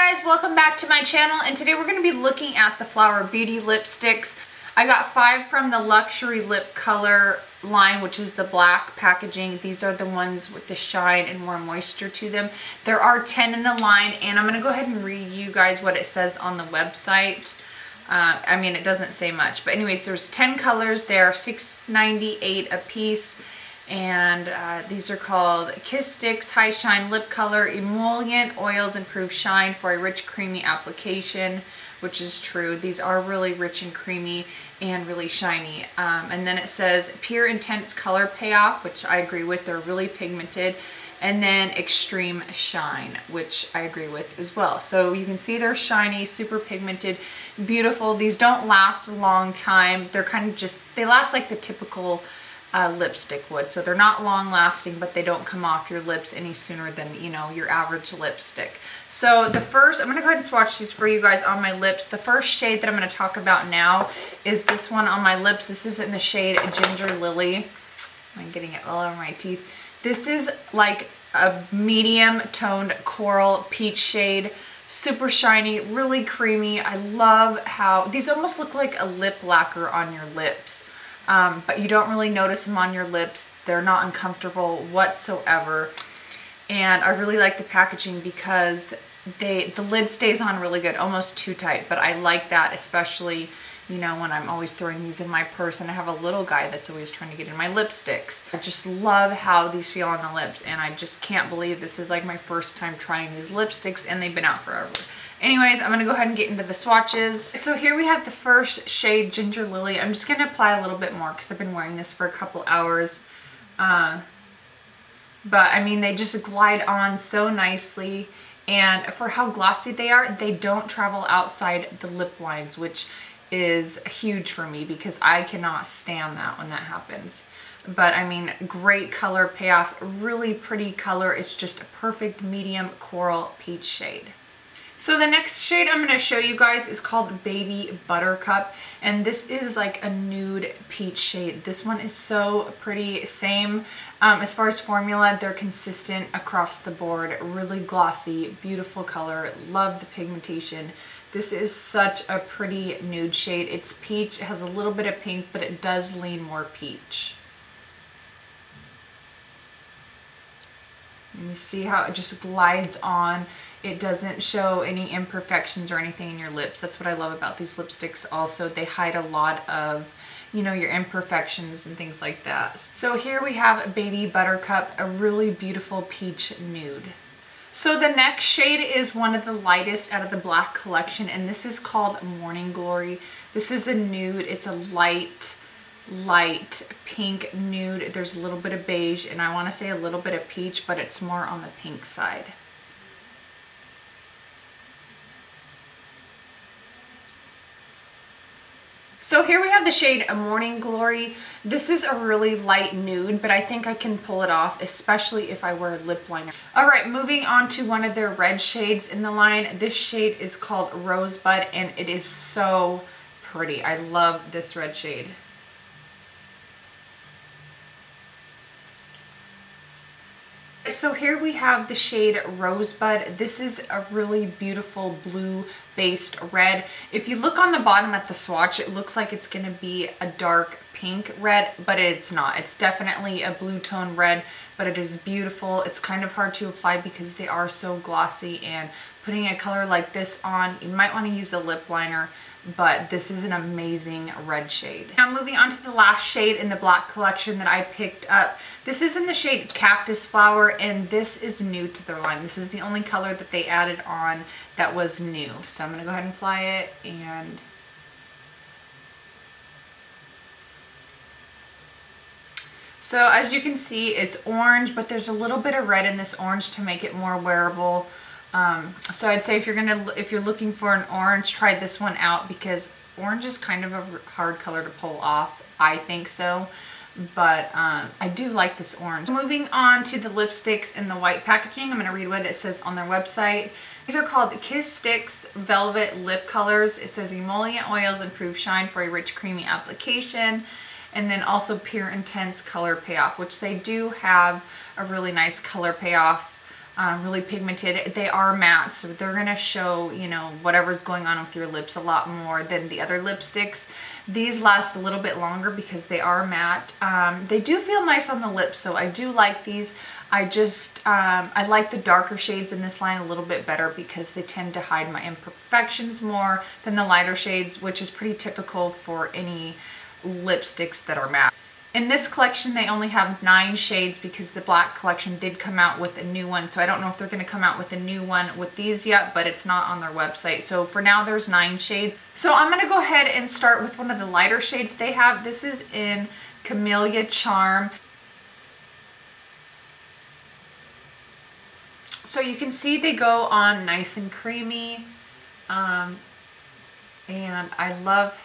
guys, welcome back to my channel and today we're going to be looking at the Flower Beauty lipsticks. I got five from the Luxury Lip Color line, which is the black packaging. These are the ones with the shine and more moisture to them. There are 10 in the line and I'm going to go ahead and read you guys what it says on the website. Uh, I mean, it doesn't say much, but anyways, there's 10 colors. They are $6.98 a piece and uh, these are called Kiss Sticks High Shine Lip Color Emollient Oils Improve Shine for a rich creamy application which is true. These are really rich and creamy and really shiny. Um, and then it says Pure Intense Color Payoff, which I agree with. They're really pigmented. And then Extreme Shine, which I agree with as well. So you can see they're shiny, super pigmented, beautiful. These don't last a long time. They're kind of just, they last like the typical uh, lipstick would. So they're not long lasting, but they don't come off your lips any sooner than, you know, your average lipstick. So the first, I'm to go ahead and swatch these for you guys on my lips. The first shade that I'm to talk about now is this one on my lips. This is in the shade Ginger Lily. I'm getting it all over my teeth. This is like a medium toned coral peach shade super shiny, really creamy. I love how, these almost look like a lip lacquer on your lips um, but you don't really notice them on your lips. They're not uncomfortable whatsoever. And I really like the packaging because they the lid stays on really good, almost too tight, but I like that especially you know, when I'm always throwing these in my purse and I have a little guy that's always trying to get in my lipsticks. I just love how these feel on the lips and I just can't believe this is like my first time trying these lipsticks and they've been out forever. Anyways, I'm to go ahead and get into the swatches. So here we have the first shade, Ginger Lily. I'm just to apply a little bit more because I've been wearing this for a couple hours. Uh, but I mean, they just glide on so nicely. And for how glossy they are, they don't travel outside the lip lines, which is huge for me because I cannot stand that when that happens. But I mean, great color payoff, really pretty color. It's just a perfect medium coral peach shade. So the next shade I'm going to show you guys is called Baby Buttercup and this is like a nude peach shade. This one is so pretty. Same um, as far as formula, they're consistent across the board. Really glossy, beautiful color. Love the pigmentation. This is such a pretty nude shade. It's peach, it has a little bit of pink, but it does lean more peach. And you see how it just glides on. It doesn't show any imperfections or anything in your lips. That's what I love about these lipsticks also. They hide a lot of, you know, your imperfections and things like that. So here we have Baby Buttercup, a really beautiful peach nude. So the next shade is one of the lightest out of the black collection and this is called Morning Glory. This is a nude. It's a light, light pink nude. There's a little bit of beige and I want to say a little bit of peach, but it's more on the pink side. So here we have the shade Morning Glory. This is a really light nude, but I think I can pull it off, especially if I wear a lip liner. All right, moving on to one of their red shades in the line. This shade is called Rosebud, and it is so pretty. I love this red shade. So here we have the shade Rosebud. This is a really beautiful blue based red. If you look on the bottom at the swatch, it looks like it's going to be a dark pink red, but it's not. It's definitely a blue tone red, but it is beautiful. It's kind of hard to apply because they are so glossy and putting a color like this on, you might want to use a lip liner but this is an amazing red shade. Now moving on to the last shade in the black collection that I picked up. This is in the shade Cactus Flower and this is new to their line. This is the only color that they added on that was new. So I'm to go ahead and apply it and So as you can see, it's orange, but there's a little bit of red in this orange to make it more wearable. Um, so I'd say if you're gonna, if you're looking for an orange, try this one out because orange is kind of a hard color to pull off. I think so. But um, I do like this orange. Moving on to the lipsticks in the white packaging. I'm going to read what it says on their website. These are called Kiss Sticks Velvet Lip Colors. It says emollient oils improve shine for a rich creamy application. And then also Pure Intense Color Payoff, which they do have a really nice color payoff um, really pigmented. They are matte, so they're gonna show, you know, whatever's going on with your lips a lot more than the other lipsticks. These last a little bit longer because they are matte. Um, they do feel nice on the lips, so I do like these. I just, um, I like the darker shades in this line a little bit better because they tend to hide my imperfections more than the lighter shades, which is pretty typical for any lipsticks that are matte. In this collection, they only have nine shades because the black collection did come out with a new one. So I don't know if they're going to come out with a new one with these yet, but it's not on their website. So for now, there's nine shades. So I'm going to go ahead and start with one of the lighter shades they have. This is in Camellia Charm. So you can see they go on nice and creamy. Um, and I love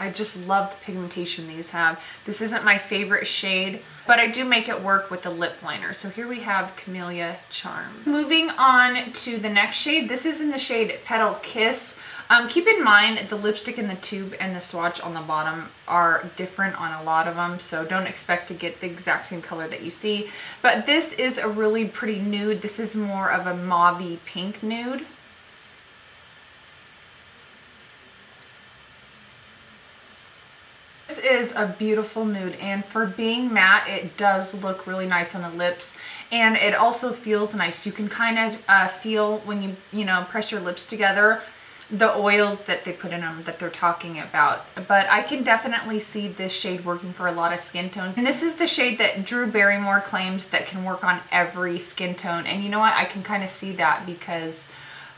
I just love the pigmentation these have. This isn't my favorite shade, but I do make it work with the lip liner. So here we have Camellia Charm. Moving on to the next shade. This is in the shade Petal Kiss. Um, keep in mind the lipstick in the tube and the swatch on the bottom are different on a lot of them, so don't expect to get the exact same color that you see. But this is a really pretty nude. This is more of a mauve pink nude. Is a beautiful nude and for being matte it does look really nice on the lips and it also feels nice. You can kind of uh, feel when you, you know, press your lips together the oils that they put in them that they're talking about. But I can definitely see this shade working for a lot of skin tones. And this is the shade that Drew Barrymore claims that can work on every skin tone. And you know what? I can kind of see that because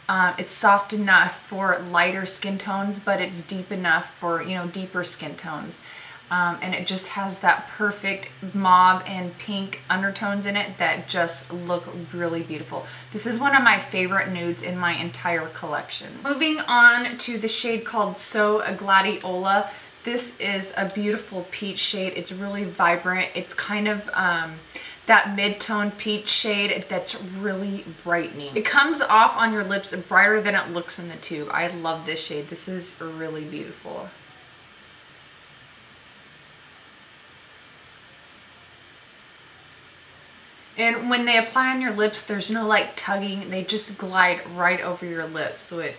um, it's soft enough for lighter skin tones, but it's deep enough for, you know, deeper skin tones. Um, and it just has that perfect mauve and pink undertones in it that just look really beautiful. This is one of my favorite nudes in my entire collection. Moving on to the shade called So a Gladiola. This is a beautiful peach shade. It's really vibrant. It's kind of um, that mid-tone peach shade that's really brightening. It comes off on your lips brighter than it looks in the tube. I love this shade. This is really beautiful. And when they apply on your lips, there's no like tugging. They just glide right over your lips, which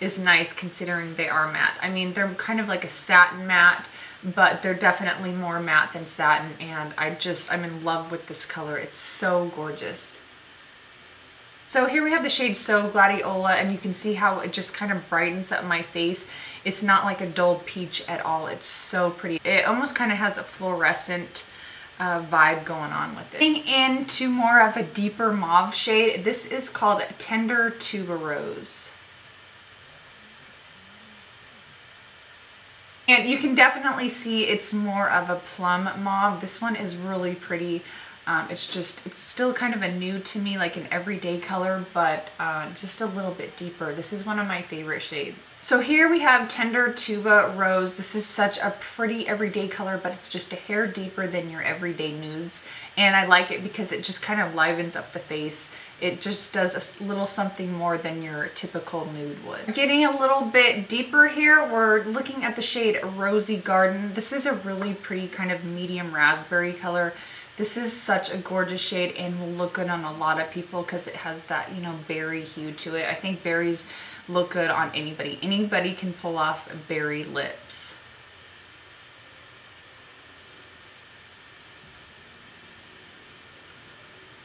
is nice considering they are matte. I mean, they're kind of like a satin matte, but they're definitely more matte than satin. And I just, I'm in love with this color. It's so gorgeous. So here we have the shade So Gladiola and you can see how it just kind of brightens up my face. It's not like a dull peach at all. It's so pretty. It almost kind of has a fluorescent uh, vibe going on with it. Getting into more of a deeper mauve shade, this is called Tender Tuberose. And you can definitely see it's more of a plum mauve. This one is really pretty. Um, it's just, it's still kind of a nude to me, like an everyday color, but uh, just a little bit deeper. This is one of my favorite shades. So here we have Tender Tuberose. This is such a pretty everyday color, but it's just a hair deeper than your everyday nudes. And I like it because it just kind of livens up the face. It just does a little something more than your typical nude would. Getting a little bit deeper here, we're looking at the shade Rosy Garden. This is a really pretty kind of medium raspberry color. This is such a gorgeous shade and will look good on a lot of people because it has that, you know, berry hue to it. I think berries look good on anybody. Anybody can pull off berry lips.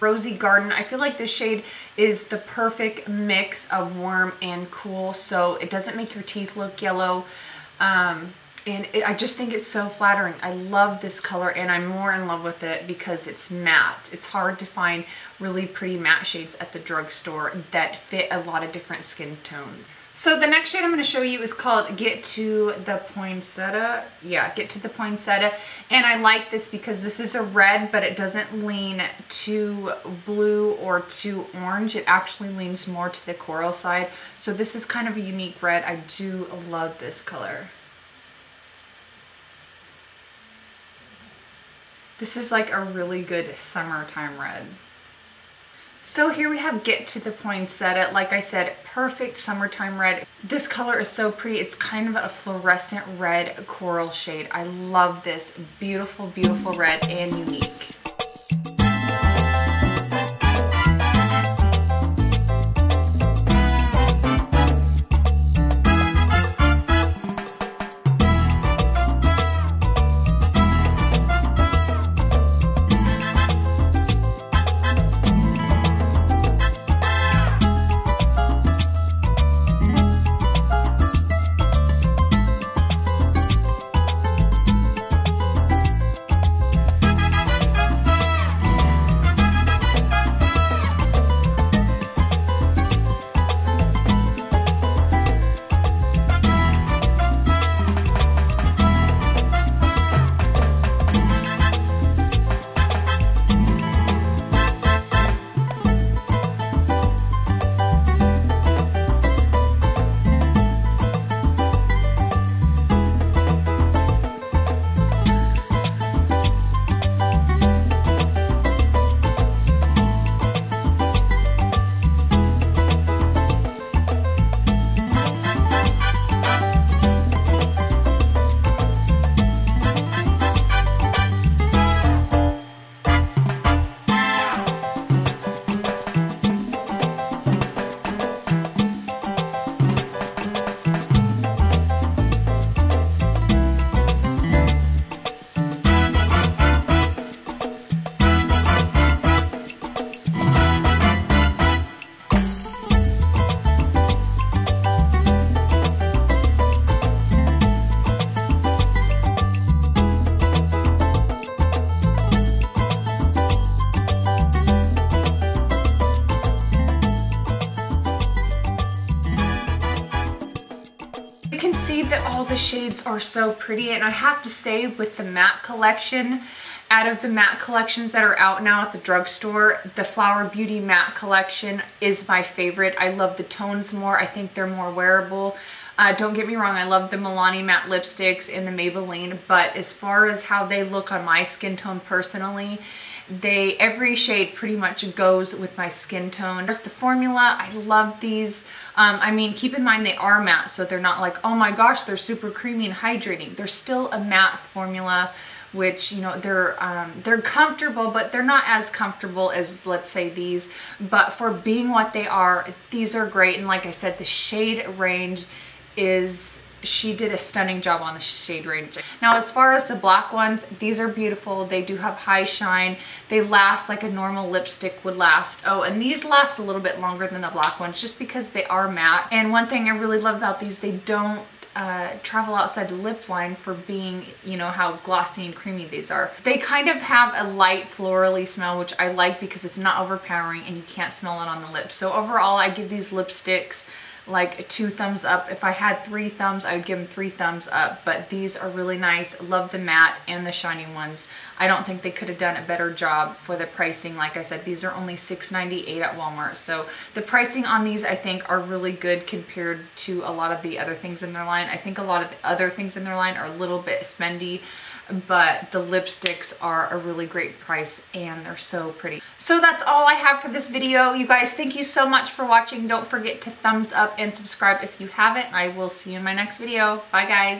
Rosy Garden. I feel like this shade is the perfect mix of warm and cool so it doesn't make your teeth look yellow. Um, and it, I just think it's so flattering. I love this color and I'm more in love with it because it's matte. It's hard to find really pretty matte shades at the drugstore that fit a lot of different skin tones. So the next shade I'm going to show you is called Get to the Poinsettia. Yeah, Get to the Poinsettia. And I like this because this is a red, but it doesn't lean too blue or too orange. It actually leans more to the coral side. So this is kind of a unique red. I do love this color. This is like a really good summertime red. So here we have Get to the Poinsettia. Like I said, perfect summertime red. This color is so pretty. It's kind of a fluorescent red coral shade. I love this. Beautiful, beautiful red and unique. Are so pretty and I have to say with the matte collection, out of the matte collections that are out now at the drugstore, the Flower Beauty matte collection is my favorite. I love the tones more. I think they're more wearable. Uh, don't get me wrong, I love the Milani matte lipsticks and the Maybelline, but as far as how they look on my skin tone personally, they every shade pretty much goes with my skin tone. There's the formula, I love these. Um, I mean, keep in mind they are matte, so they're not like, oh my gosh, they're super creamy and hydrating. They're still a matte formula which you know they're um, they're comfortable but they're not as comfortable as let's say these but for being what they are these are great and like I said the shade range is she did a stunning job on the shade range. Now as far as the black ones, these are beautiful. They do have high shine. They last like a normal lipstick would last. Oh, and these last a little bit longer than the black ones just because they are matte. And one thing I really love about these, they don't uh, travel outside the lip line for being, you know, how glossy and creamy these are. They kind of have a light florally smell, which I like because it's not overpowering and you can't smell it on the lips. So overall, I give these lipsticks like two thumbs up. If I had three thumbs, I would give them three thumbs up. But these are really nice. Love the matte and the shiny ones. I don't think they could have done a better job for the pricing. Like I said, these are only $6.98 at Walmart. So the pricing on these, I think, are really good compared to a lot of the other things in their line. I think a lot of the other things in their line are a little bit spendy but the lipsticks are a really great price and they're so pretty. So that's all I have for this video. You guys, thank you so much for watching. Don't forget to thumbs up and subscribe if you haven't. I will see you in my next video. Bye guys.